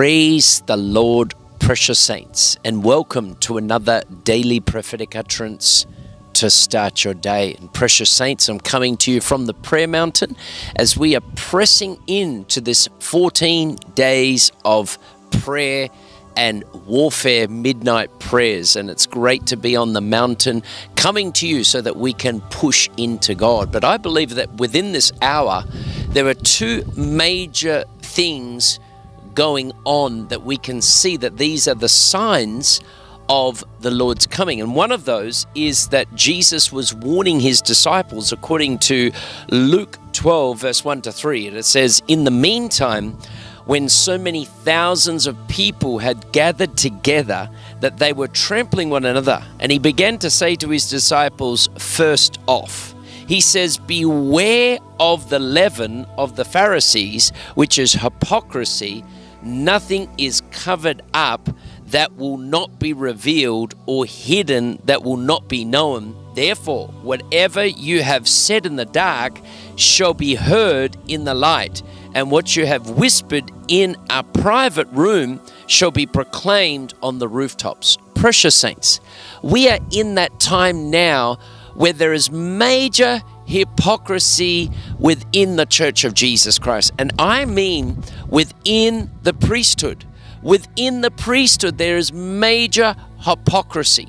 Praise the Lord, precious saints, and welcome to another daily prophetic utterance to start your day. And precious saints, I'm coming to you from the prayer mountain as we are pressing into this 14 days of prayer and warfare midnight prayers. And it's great to be on the mountain coming to you so that we can push into God. But I believe that within this hour, there are two major things going on that we can see that these are the signs of the Lord's coming. And one of those is that Jesus was warning his disciples according to Luke 12, verse 1 to 3. And it says, In the meantime, when so many thousands of people had gathered together that they were trampling one another, and he began to say to his disciples, First off, he says, Beware of the leaven of the Pharisees, which is hypocrisy Nothing is covered up that will not be revealed or hidden that will not be known. Therefore, whatever you have said in the dark shall be heard in the light, and what you have whispered in a private room shall be proclaimed on the rooftops. Precious saints, we are in that time now where there is major hypocrisy within the church of Jesus Christ. And I mean within the priesthood. Within the priesthood, there is major hypocrisy.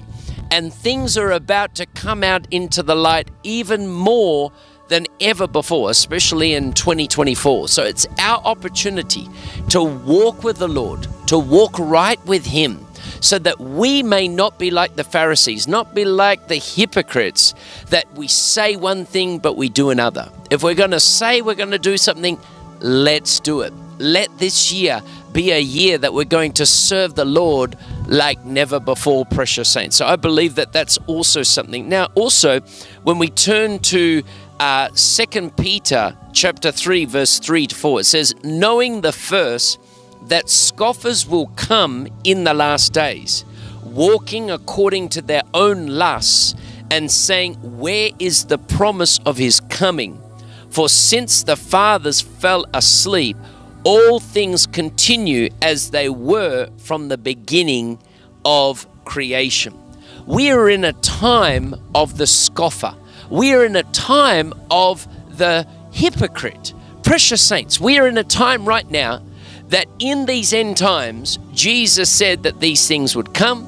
And things are about to come out into the light even more than ever before, especially in 2024. So it's our opportunity to walk with the Lord, to walk right with Him so that we may not be like the Pharisees, not be like the hypocrites that we say one thing but we do another. If we're going to say we're going to do something, let's do it. Let this year be a year that we're going to serve the Lord like never before, precious saints. So I believe that that's also something. Now, also, when we turn to uh, 2 Peter chapter 3, verse 3 to 4, it says, Knowing the first, that scoffers will come in the last days, walking according to their own lusts, and saying, Where is the promise of his coming? For since the fathers fell asleep, all things continue as they were from the beginning of creation. We are in a time of the scoffer. We are in a time of the hypocrite. Precious saints, we are in a time right now that in these end times, Jesus said that these things would come.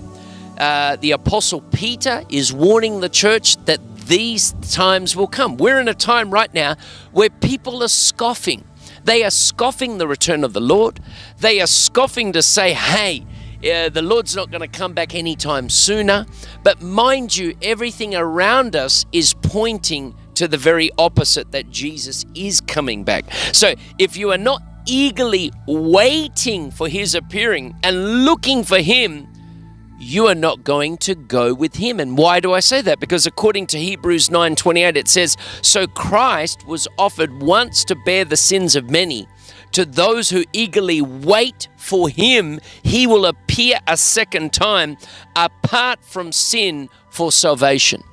Uh, the Apostle Peter is warning the church that these times will come. We're in a time right now where people are scoffing. They are scoffing the return of the Lord. They are scoffing to say, hey, uh, the Lord's not going to come back anytime sooner. But mind you, everything around us is pointing to the very opposite that Jesus is coming back. So if you are not eagerly waiting for his appearing and looking for him, you are not going to go with him. And why do I say that? Because according to Hebrews 9:28 it says, "So Christ was offered once to bear the sins of many. To those who eagerly wait for him, he will appear a second time apart from sin for salvation."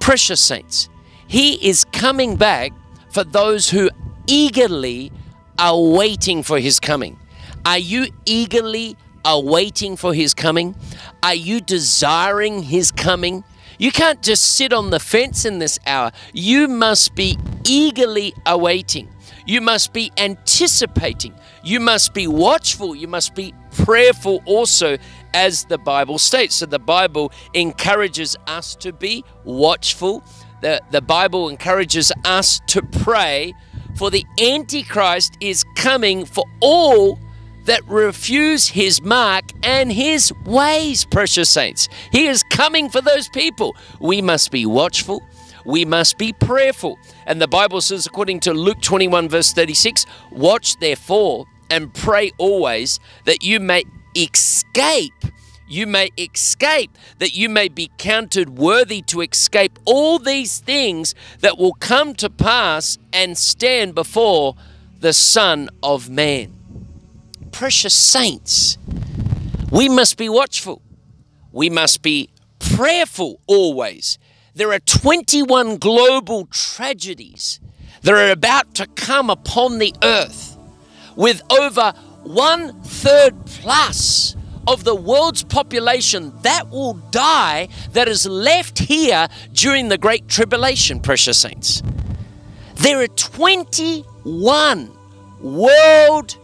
Precious saints, he is coming back for those who eagerly are waiting for his coming? Are you eagerly awaiting for his coming? Are you desiring his coming? You can't just sit on the fence in this hour. You must be eagerly awaiting. You must be anticipating. You must be watchful. You must be prayerful also, as the Bible states. So the Bible encourages us to be watchful. The, the Bible encourages us to pray for the Antichrist is coming for all that refuse his mark and his ways, precious saints. He is coming for those people. We must be watchful. We must be prayerful. And the Bible says, according to Luke 21, verse 36, watch therefore and pray always that you may escape you may escape, that you may be counted worthy to escape all these things that will come to pass and stand before the Son of Man. Precious saints, we must be watchful. We must be prayerful always. There are 21 global tragedies that are about to come upon the earth with over one third plus of the world's population that will die that is left here during the Great Tribulation, precious saints. There are 21 world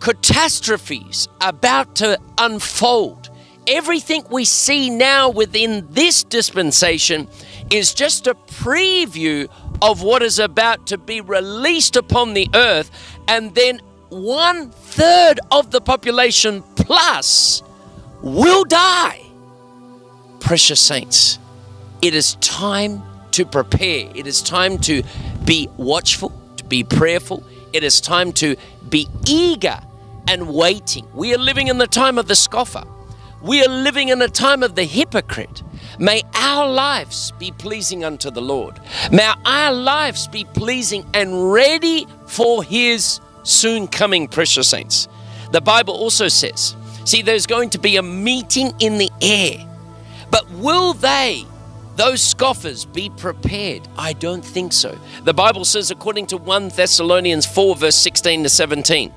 catastrophes about to unfold. Everything we see now within this dispensation is just a preview of what is about to be released upon the earth, and then one third of the population plus will die. Precious saints, it is time to prepare. It is time to be watchful, to be prayerful. It is time to be eager and waiting. We are living in the time of the scoffer. We are living in a time of the hypocrite. May our lives be pleasing unto the Lord. May our lives be pleasing and ready for His soon coming, precious saints. The Bible also says, see, there's going to be a meeting in the air. But will they, those scoffers, be prepared? I don't think so. The Bible says, according to 1 Thessalonians 4, verse 16 to 17,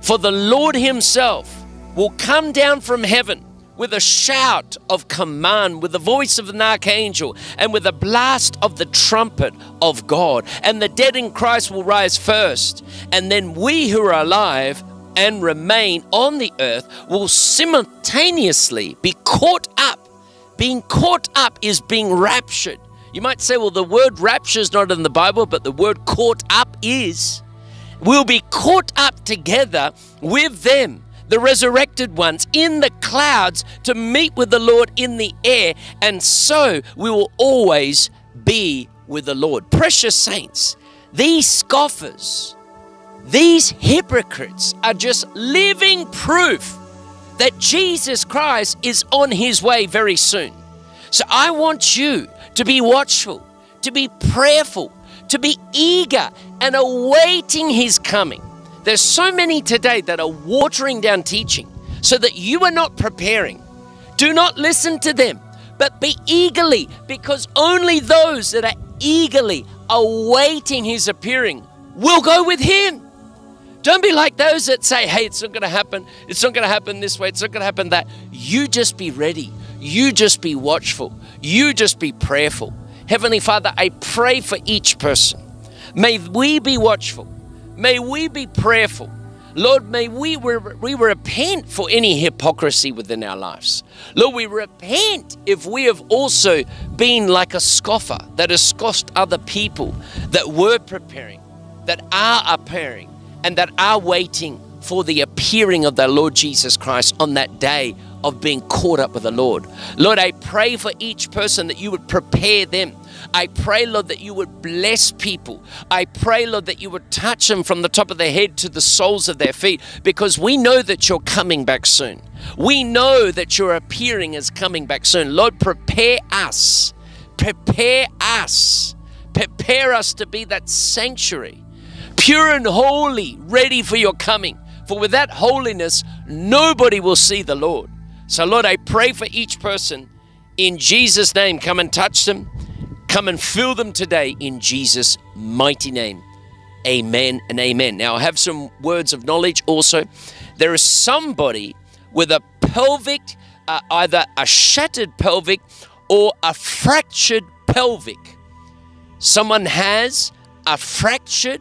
For the Lord Himself will come down from heaven with a shout of command, with the voice of an archangel, and with a blast of the trumpet of God. And the dead in Christ will rise first. And then we who are alive and remain on the earth will simultaneously be caught up. Being caught up is being raptured. You might say, well, the word rapture is not in the Bible, but the word caught up is. We'll be caught up together with them the resurrected ones in the clouds to meet with the Lord in the air, and so we will always be with the Lord. Precious saints, these scoffers, these hypocrites are just living proof that Jesus Christ is on his way very soon. So I want you to be watchful, to be prayerful, to be eager and awaiting his coming. There's so many today that are watering down teaching so that you are not preparing. Do not listen to them, but be eagerly, because only those that are eagerly awaiting his appearing will go with him. Don't be like those that say, hey, it's not going to happen. It's not going to happen this way. It's not going to happen that. You just be ready. You just be watchful. You just be prayerful. Heavenly Father, I pray for each person. May we be watchful. May we be prayerful. Lord, may we, we repent for any hypocrisy within our lives. Lord, we repent if we have also been like a scoffer that has scoffed other people that were preparing, that are appearing, and that are waiting for the appearing of the Lord Jesus Christ on that day of being caught up with the Lord. Lord, I pray for each person that you would prepare them I pray, Lord, that you would bless people. I pray, Lord, that you would touch them from the top of their head to the soles of their feet because we know that you're coming back soon. We know that your appearing is coming back soon. Lord, prepare us. Prepare us. Prepare us to be that sanctuary, pure and holy, ready for your coming. For with that holiness, nobody will see the Lord. So, Lord, I pray for each person in Jesus' name. Come and touch them. Come and fill them today in Jesus' mighty name. Amen and amen. Now, I have some words of knowledge also. There is somebody with a pelvic, uh, either a shattered pelvic or a fractured pelvic. Someone has a fractured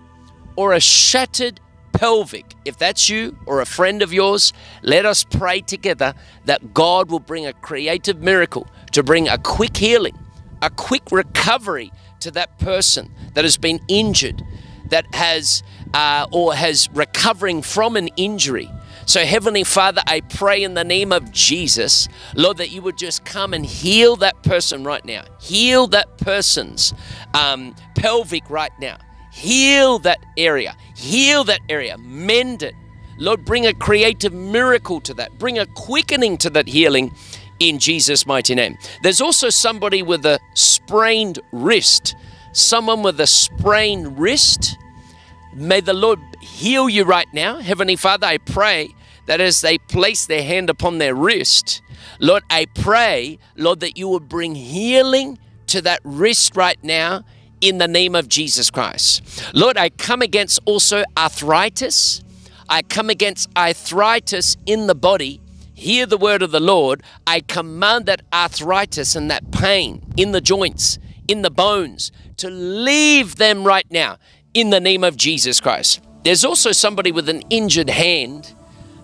or a shattered pelvic. If that's you or a friend of yours, let us pray together that God will bring a creative miracle to bring a quick healing a quick recovery to that person that has been injured, that has uh, or has recovering from an injury. So, Heavenly Father, I pray in the name of Jesus, Lord, that you would just come and heal that person right now. Heal that person's um, pelvic right now. Heal that area. Heal that area. Mend it. Lord, bring a creative miracle to that. Bring a quickening to that healing in Jesus' mighty name. There's also somebody with a sprained wrist. Someone with a sprained wrist. May the Lord heal you right now. Heavenly Father, I pray that as they place their hand upon their wrist, Lord, I pray, Lord, that you would bring healing to that wrist right now in the name of Jesus Christ. Lord, I come against also arthritis. I come against arthritis in the body. Hear the word of the Lord. I command that arthritis and that pain in the joints, in the bones, to leave them right now in the name of Jesus Christ. There's also somebody with an injured hand.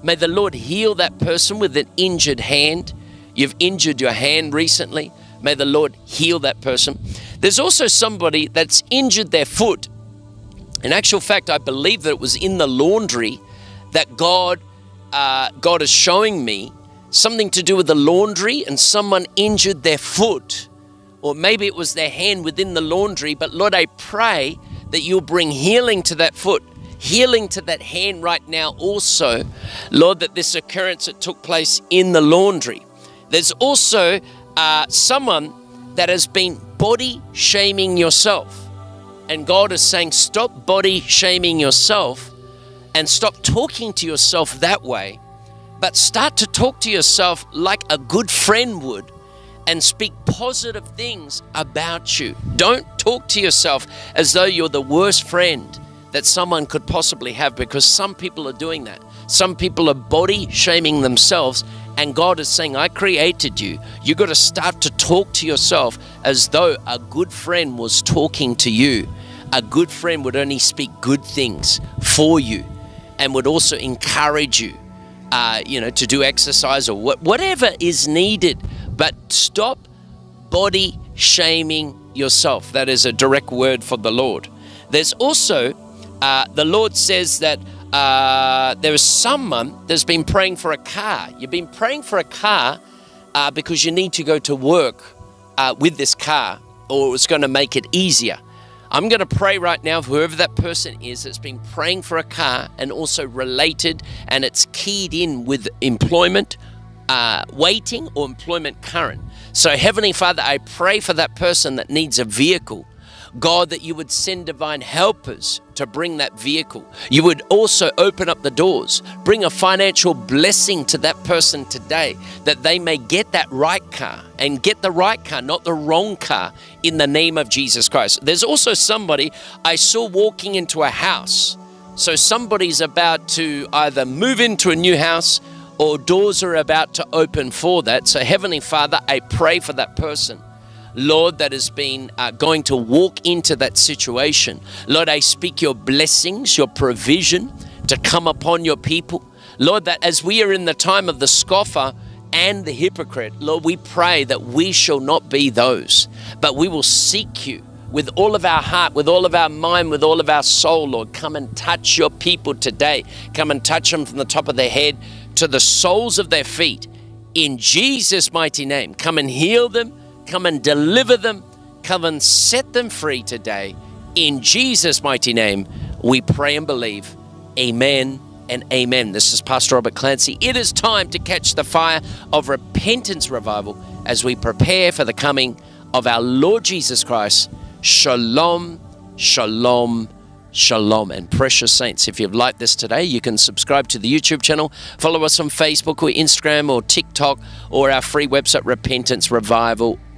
May the Lord heal that person with an injured hand. You've injured your hand recently. May the Lord heal that person. There's also somebody that's injured their foot. In actual fact, I believe that it was in the laundry that God, uh, God is showing me something to do with the laundry and someone injured their foot. Or maybe it was their hand within the laundry. But Lord, I pray that you'll bring healing to that foot, healing to that hand right now also. Lord, that this occurrence that took place in the laundry. There's also uh, someone that has been body shaming yourself. And God is saying, stop body shaming yourself and stop talking to yourself that way, but start to talk to yourself like a good friend would and speak positive things about you. Don't talk to yourself as though you're the worst friend that someone could possibly have because some people are doing that. Some people are body shaming themselves, and God is saying, I created you. You've got to start to talk to yourself as though a good friend was talking to you. A good friend would only speak good things for you and would also encourage you, uh, you know, to do exercise or what, whatever is needed. But stop body shaming yourself. That is a direct word for the Lord. There's also, uh, the Lord says that uh, there is someone that's been praying for a car. You've been praying for a car uh, because you need to go to work uh, with this car or it's going to make it easier. I'm going to pray right now for whoever that person is that's been praying for a car and also related and it's keyed in with employment, uh, waiting, or employment current. So, Heavenly Father, I pray for that person that needs a vehicle. God, that you would send divine helpers to bring that vehicle. You would also open up the doors, bring a financial blessing to that person today, that they may get that right car and get the right car, not the wrong car, in the name of Jesus Christ. There's also somebody I saw walking into a house. So somebody's about to either move into a new house or doors are about to open for that. So, Heavenly Father, I pray for that person Lord, that has been uh, going to walk into that situation. Lord, I speak your blessings, your provision to come upon your people. Lord, that as we are in the time of the scoffer and the hypocrite, Lord, we pray that we shall not be those, but we will seek you with all of our heart, with all of our mind, with all of our soul, Lord. Come and touch your people today. Come and touch them from the top of their head to the soles of their feet. In Jesus' mighty name, come and heal them Come and deliver them. Come and set them free today. In Jesus' mighty name, we pray and believe. Amen and amen. This is Pastor Robert Clancy. It is time to catch the fire of repentance revival as we prepare for the coming of our Lord Jesus Christ. Shalom, shalom, Shalom and precious saints. If you've liked this today, you can subscribe to the YouTube channel, follow us on Facebook or Instagram or TikTok, or our free website,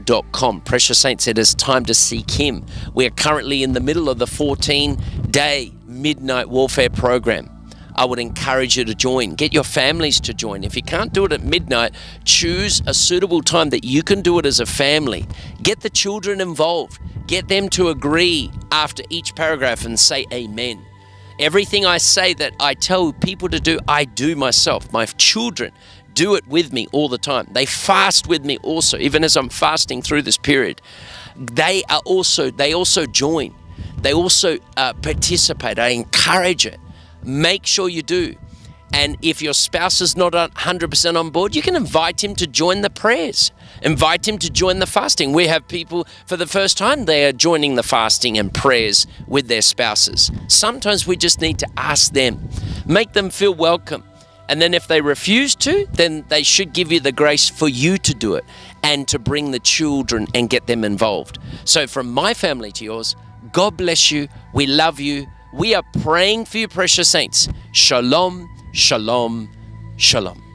repentancerevival.com. Precious saints, it is time to seek Him. We are currently in the middle of the 14 day midnight warfare program. I would encourage you to join. Get your families to join. If you can't do it at midnight, choose a suitable time that you can do it as a family. Get the children involved. Get them to agree after each paragraph and say amen. Everything I say that I tell people to do, I do myself. My children do it with me all the time. They fast with me also, even as I'm fasting through this period. They are also, they also join. They also uh, participate. I encourage it. Make sure you do. And if your spouse is not 100% on board, you can invite him to join the prayers. Invite him to join the fasting. We have people for the first time they are joining the fasting and prayers with their spouses. Sometimes we just need to ask them, make them feel welcome. And then if they refuse to, then they should give you the grace for you to do it and to bring the children and get them involved. So, from my family to yours, God bless you. We love you. We are praying for you, precious saints. Shalom, shalom, shalom.